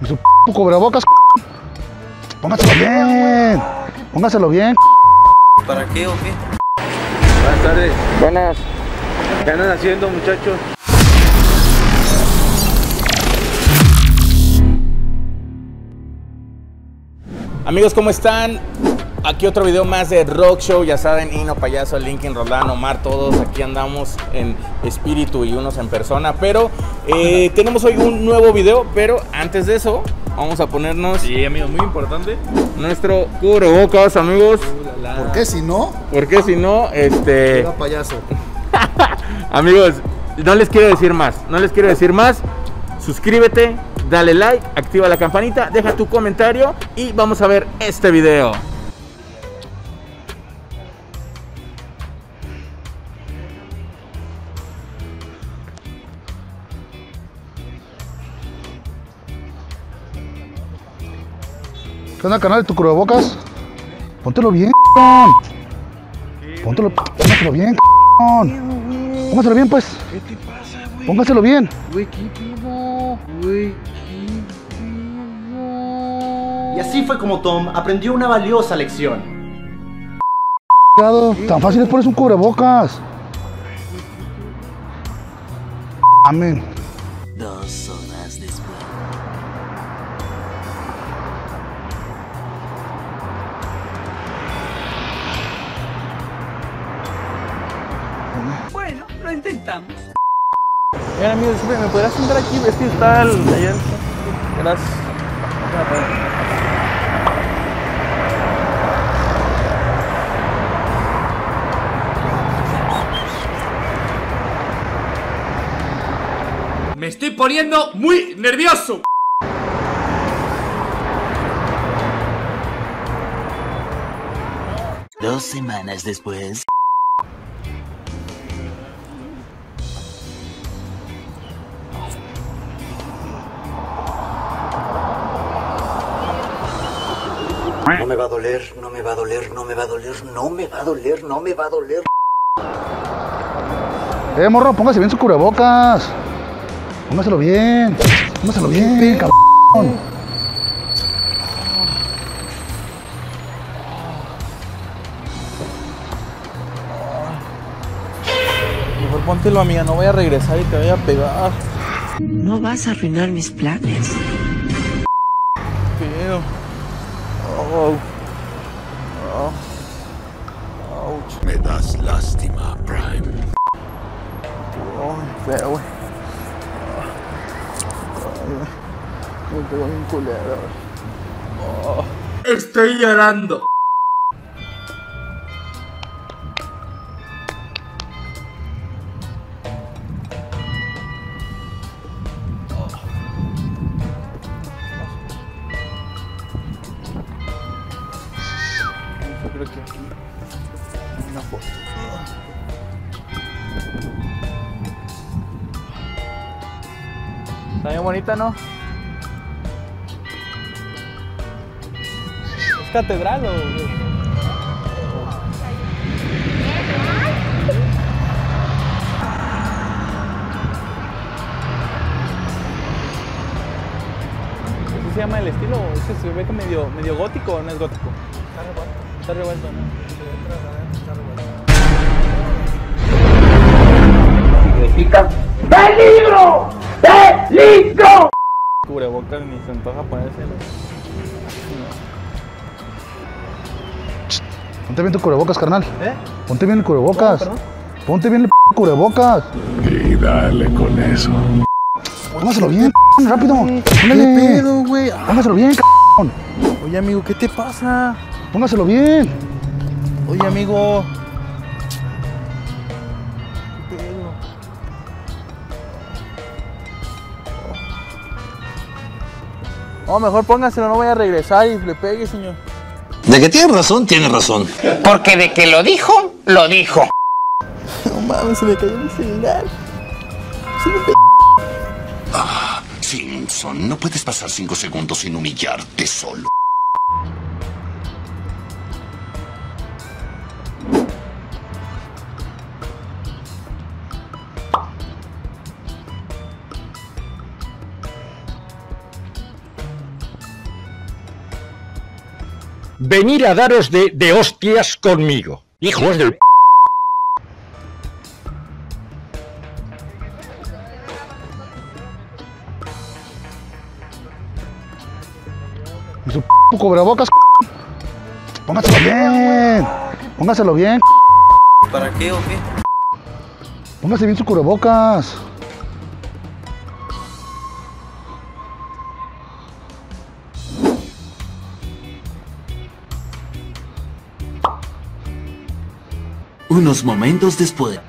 Y su p cubrebocas. Póngaselo bien. Póngaselo bien. ¿Para qué o qué? Buenas tardes. Buenas. ¿Qué andan haciendo, muchachos? Amigos, ¿cómo están? Aquí otro video más de Rock Show, ya saben, Ino Payaso, Linkin, Roldán, Omar, todos aquí andamos en espíritu y unos en persona, pero eh, tenemos hoy un nuevo video, pero antes de eso vamos a ponernos Sí, amigos, muy importante. nuestro cubrebocas, amigos, ¿Por qué si no? porque si no, este... Era payaso. Amigos, no les quiero decir más, no les quiero decir más. Suscríbete, dale like, activa la campanita, deja tu comentario y vamos a ver este video. ¿Qué onda, canal de tu cubrebocas? Póntelo bien, cabrón. Póntelo, póngaselo bien, cabrón. Póngaselo bien, pues. ¿Qué te pasa, güey? Póngaselo bien. Y así fue como Tom aprendió una valiosa lección. Tan fácil es ponerse un cubrebocas. Amén. Bueno, lo intentamos. Bien amigos, disculpe, ¿me podrás sentar aquí? Es que está el... allá Gracias. Me estoy poniendo muy nervioso. Dos semanas después. No me va a doler, no me va a doler, no me va a doler, no me va a doler, no me va a doler. Eh, morro, póngase bien su cubrebocas. Póngaselo bien. Póngaselo bien, cabrón. Mejor póntelo amiga, no voy a regresar y te voy a pegar. No vas a arruinar mis planes. Bien culero. Estoy llorando. Yo creo que aquí. Una foto. Está bien bonita, ¿no? Catedral o. ¿Así se llama el estilo? Es que se ve como medio, medio gótico o no es gótico. Está revuelto, ¿no? Cubrebocas ni se antoja ponérselo. Ponte bien tu cubrebocas, carnal. ¿Eh? Ponte bien el cubrebocas. ¿Cómo? Ponte bien el p cubrebocas. Y dale con eso. Póngaselo bien, rápido. Póngale. güey? Póngaselo bien, Oye, amigo, ¿qué te pasa? Póngaselo bien. Oye, amigo. ¿Qué pedo? Oh, mejor póngaselo, no voy a regresar y le pegue, señor. De que tiene razón, tiene razón. Porque de que lo dijo, lo dijo. No mames, se me cayó mi celular. Simpson, no puedes pasar cinco segundos sin humillarte solo. Venir a daros de, de hostias conmigo. Hijos del... Y su p cubrebocas. Póngaselo bien. Póngaselo bien. ¿Para qué o qué? Póngase bien su cubrebocas. Unos momentos después.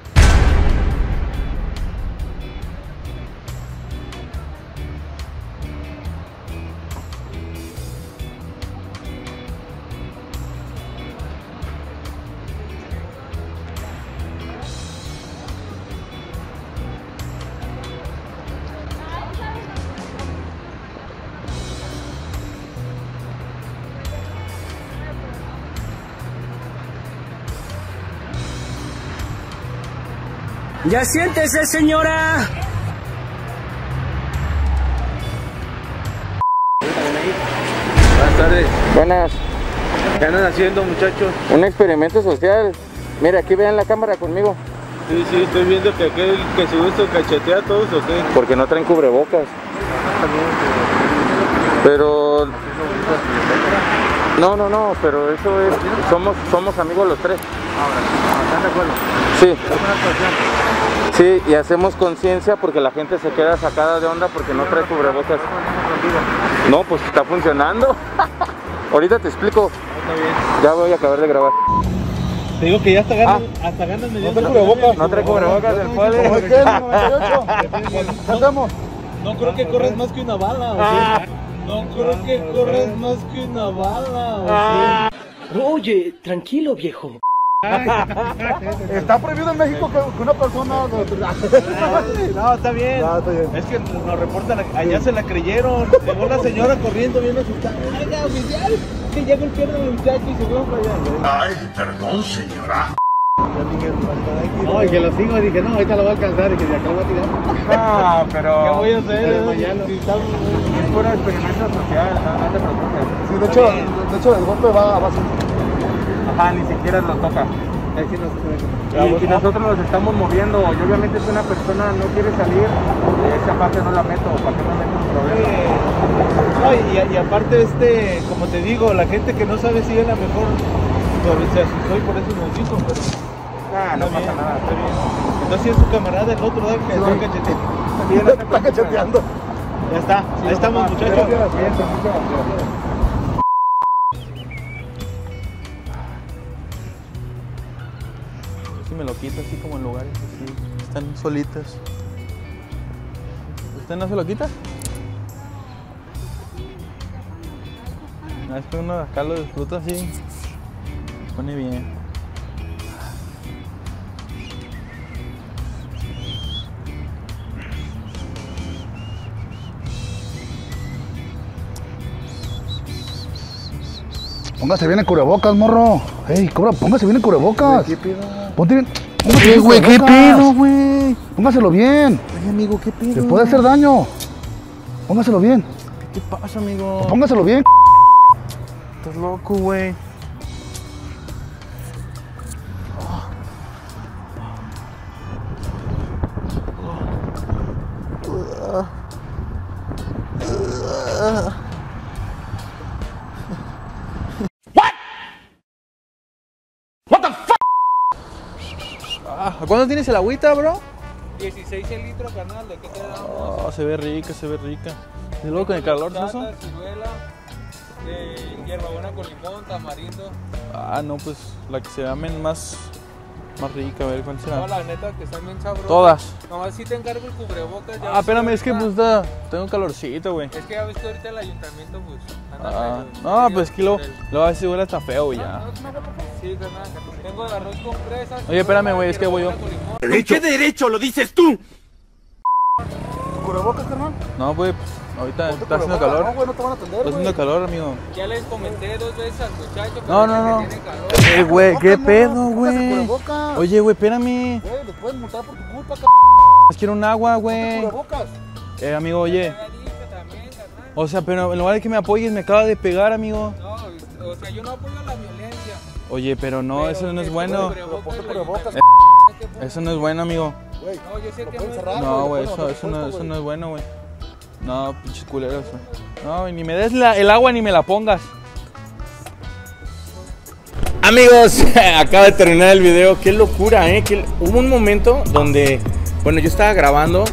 Ya siéntese, señora. Buenas tardes. Buenas. ¿Qué andan haciendo, muchachos? Un experimento social. Mira, aquí vean la cámara conmigo. Sí, sí, estoy viendo que aquel que se gusta cachetea a todos o qué. Porque no traen cubrebocas. Pero. No, no, no, pero eso es. Somos, somos amigos los tres. ¿Están de acuerdo? Sí, Es una actuación. Sí, y hacemos conciencia porque la gente se queda sacada de onda porque no trae cubrebocas. No, pues está funcionando. Ahorita te explico. Ya voy a acabar de grabar. Te digo que ya hasta hasta ganas me dio. No cubrebocas. No trae cubrebocas el pole. ¿Cómo es que? ¿98? ¿Qué hacemos? No creo que corres más que una bala, ¿o sí? No creo que corres más que una bala, ¿o sí? Oye, tranquilo, viejo. Está prohibido en México que una persona. No, está bien. No, está bien. Es que nos reportan, allá se la creyeron. Llegó la señora corriendo bien asustada. Oiga, oficial, que ya golpearon al muchacho y se fueron para allá. Ay, perdón, señora. No, y que lo sigo, dije, no, ahorita lo voy a alcanzar y que de acá lo voy a tirar. No, pero. ¿Qué voy a hacer? Pero mañana. Si estamos- Es puro experimento social, no, no te preocupes. Sí, de hecho, de hecho el golpe va a base. Ajá, ni siquiera lo toca. Sí. Y, y nosotros nos estamos moviendo y obviamente si una persona no quiere salir, esa parte no la meto, para que no meto un problema. No, y, y aparte, este, como te digo, la gente que no sabe si es la mejor, se asustó y por eso nos dijo, pero Ah, no pasa nada. está bien. Entonces si es su camarada, el otro. Que está cacheteando. Está cacheteando. Ya está, ahí estamos muchachos. Quita así como en lugares así, están solitas. ¿Usted no se lo quita? Una vez que uno acá lo disfruta así, se pone bien. Póngase bien el cubrebocas, morro. Ey, cobra, póngase bien el cubrebocas. Ponte bien. El güey, ¿qué pedo, güey? Póngaselo bien. Oye, amigo, ¿qué pedo? Le puede hacer daño. Póngaselo bien. ¿Qué pasa, amigo? Póngaselo bien. Estás loco, güey. Cuándo tienes el agüita, bro? 16 el litro, carnal, ¿de qué te damos? Oh, se ve rica, se ve rica. Y luego con el calor, ¿no? ciruela, de hierbabuena con limón, tamarindo. Ah, no, pues la que se llamen más, más rica, a ver cuál No, será. la neta, que están bien sabrosas. Todas. Nomás si te encargo el cubrebocas. ya Ah, espérame, es que pues da, tengo un calorcito, güey. Es que ya que ahorita el ayuntamiento, pues. Ah, medio- no, pues es que lo, lo va a decir, está feo, güey, ya. Sí, carnal, tengo el arroz con fresas. Oye, espérame, güey, es que voy yo. ¿En qué derecho lo dices tú? ¿Cubrebocas, carnal? No, güey, pues, ahorita Ponte está haciendo calor. No, güey, no te van a atender, Está haciendo calor, amigo. Ya les comenté dos veces al muchacho. que No, no, no. que tiene calor. Eh, güey, qué pedo, güey. Oye, güey, espérame. Güey, les pueden multar por tu culpa, cabrón. Es quiero un agua, güey. Eh, amigo, oye. O sea, pero en lugar de que me apoyes, me acaba de pegar, amigo. No, O sea, yo no apoyo la violencia. Oye, pero no, Pero eso no es que bueno. Eso no es bueno, amigo. No, yo sé que no No, güey, eso, eso, no, eso no es bueno, güey. No, pinches culeros. No, ni me des la- el agua ni me la pongas. Amigos, acaba de terminar el video. Qué locura, ¿eh? Que hubo un momento donde, bueno, yo estaba grabando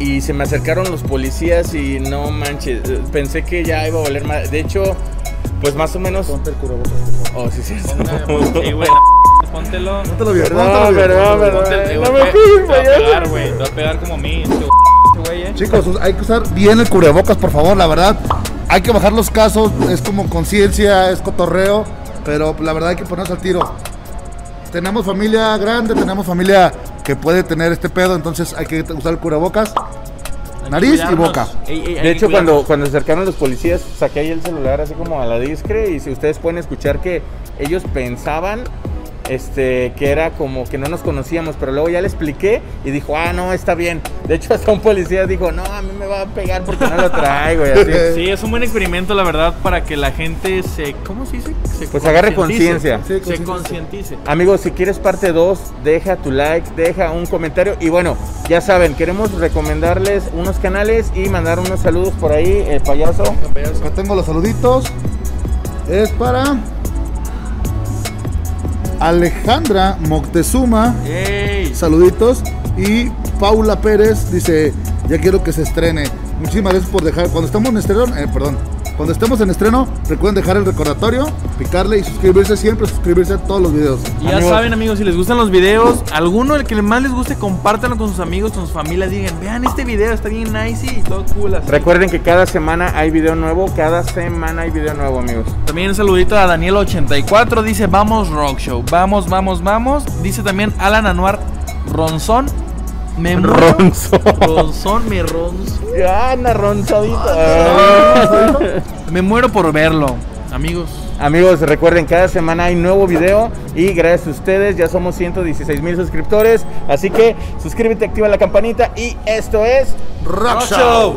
y se me acercaron los policías y no manches, eh, pensé que ya iba a valer más. De hecho, pues más o menos. Ponte el Oh, sí, sí. Sí, güey, póntelo. No me Te pides, va a payaso. pegar, güey. Te va a pegar como a mí, este güey, eh. Chicos, hay que usar bien el cubrebocas, por favor, la verdad. Hay que bajar los casos, es como conciencia, es cotorreo, pero la verdad hay que ponerse al tiro. Tenemos familia grande, tenemos familia que puede tener este pedo, entonces hay que usar el cubrebocas, nariz y boca. De hecho, cuando, cuando se acercaron los policías, saqué ahí el celular así como a la discre y si ustedes pueden escuchar que ellos pensaban este, que era como que no nos conocíamos, pero luego ya le expliqué y dijo, ah, no, está bien. De hecho, hasta un policía dijo, no, a mí me va a pegar porque no lo traigo. Y así. Sí, es un buen experimento, la verdad, para que la gente se. ¿Cómo se dice? Se Pues agarre conciencia. Se concientice. Amigos, si quieres parte 2, deja tu like, deja un comentario. Y bueno, ya saben, queremos recomendarles unos canales y mandar unos saludos por ahí, el payaso. Acá tengo los saluditos. Es para Alejandra Moctezuma. Saluditos. Y Paula Pérez dice, ya quiero que se estrene. Muchísimas gracias por dejar. Cuando estamos en estreno, eh, perdón. Cuando estemos en estreno, recuerden dejar el recordatorio, picarle y suscribirse siempre, suscribirse a todos los videos. Y ya saben, amigos, si les gustan los videos, alguno el que más les guste, compártanlo con sus amigos, con sus familias. Digan, vean este video, está bien nice y todo cool. así. Recuerden que cada semana hay video nuevo, cada semana hay video nuevo, amigos. También un saludito a Daniel84, dice vamos Rock Show, vamos, vamos, vamos. Dice también Alan Anuar Ronzón. Me muero- Ronzón. Me ronzo. Anda, ronzadito. Me muero por verlo. Amigos. Amigos, recuerden, cada semana hay nuevo video y gracias a ustedes ya somos 116 mil suscriptores. Así que suscríbete, activa la campanita y esto es Rock Show.